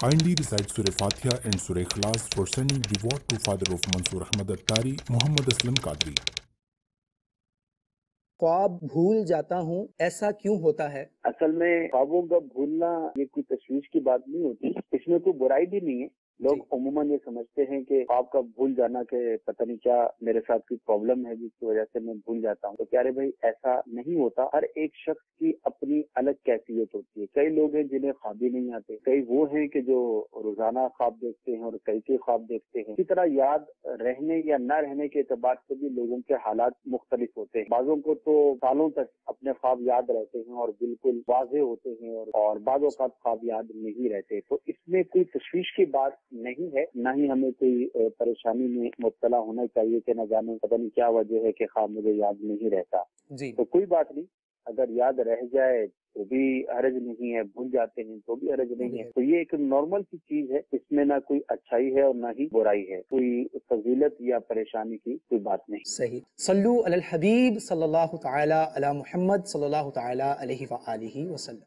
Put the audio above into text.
Kindly recite Surah Fatiha and Surah Ikhlas for sending reward to father of Mansoor Ahmad Attari, Muhammad Aslam Qadri. خواب بھول جاتا ہوں ایسا کیوں ہوتا ہے اصل میں خوابوں کا بھولنا یہ کوئی تشویش کی بات نہیں ہوتی اس میں کوئی برائی بھی نہیں ہے لوگ جی۔ عموماً یہ سمجھتے ہیں کہ خواب کا بھول جانا کہ پتہ نہیں کیا میرے ساتھ کوئی پرابلم ہے جس کی وجہ سے میں بھول جاتا ہوں۔ تو پیارے بھائی ایسا نہیں ہوتا۔ ہر ایک شخص کی اپنی الگ کیفیت ہوتی ہے۔ کئی لوگ ہیں جنہیں خواب ہی نہیں آتے۔ کئی وہ ہیں کہ جو روزانہ خواب دیکھتے ہیں اور کئی کے خواب دیکھتے ہیں۔ اسی طرح یاد رہنے یا نہ رہنے کے اعتبار سے بھی لوگوں کے حالات مختلف ہوتے ہیں۔ بعضوں کو تو سالوں تک اپنے خواب یاد رہتے ہیں اور بالکل واضح ہوتے ہیں اور اور بعض اوقات خواب یاد نہیں رہتے۔ تو اس میں کوئی تشویش کی بات نہیں ہے نہ ہی ہمیں کوئی پریشانی میں مبتلا ہونا چاہیے کہ نہ جانے پتہ نہیں کیا وجہ ہے کہ خواب مجھے یاد نہیں رہتا۔ جی۔ تو کوئی بات نہیں اگر یاد رہ جائے تو بھی حرج نہیں ہے بھول جاتے ہیں تو بھی حرج نہیں ہے۔ تو یہ ایک نارمل سی چیز ہے اس میں نہ کوئی اچھائی ہے اور نہ ہی برائی ہے۔ کوئی فضیلت یا پریشانی کی کوئی بات نہیں۔ صحیح۔ صلو علی الحبیب صلی اللہ تعالی علی محمد صلی اللہ تعالی علیہ وآلہ وسلم۔